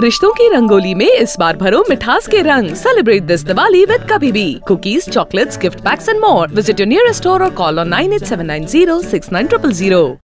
रिश्तों की रंगोली में इस बार भरो मिठास के रंग। सेलिब्रेट दिस दिवाली विद कभी भी। Cookies chocolates gift packs and more visit your nearest store और call on nine eight seven nine zero six nine triple zero